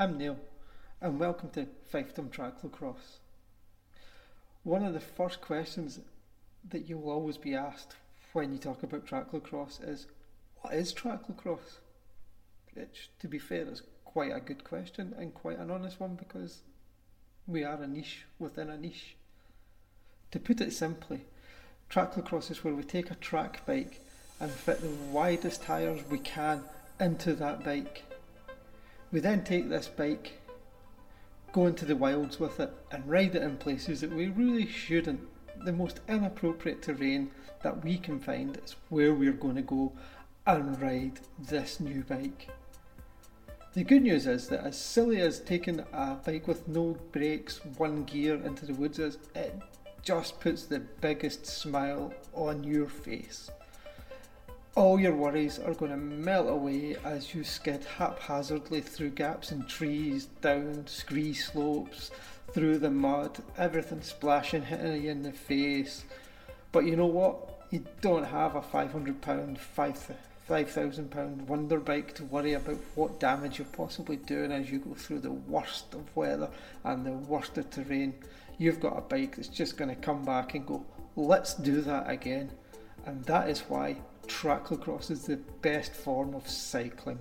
I'm Neil, and welcome to Fiefdom Tracklocross. One of the first questions that you'll always be asked when you talk about tracklocross is, what is tracklocross? Which, to be fair, is quite a good question and quite an honest one because we are a niche within a niche. To put it simply, tracklocross is where we take a track bike and fit the widest tyres we can into that bike we then take this bike, go into the wilds with it, and ride it in places that we really shouldn't. The most inappropriate terrain that we can find is where we're going to go and ride this new bike. The good news is that as silly as taking a bike with no brakes, one gear into the woods is, it just puts the biggest smile on your face all your worries are going to melt away as you skid haphazardly through gaps in trees, down scree slopes, through the mud, everything splashing, hitting you in the face. But you know what? You don't have a £500, £5,000 wonder bike to worry about what damage you're possibly doing as you go through the worst of weather and the worst of terrain. You've got a bike that's just going to come back and go, let's do that again. And that is why tracklocross is the best form of cycling.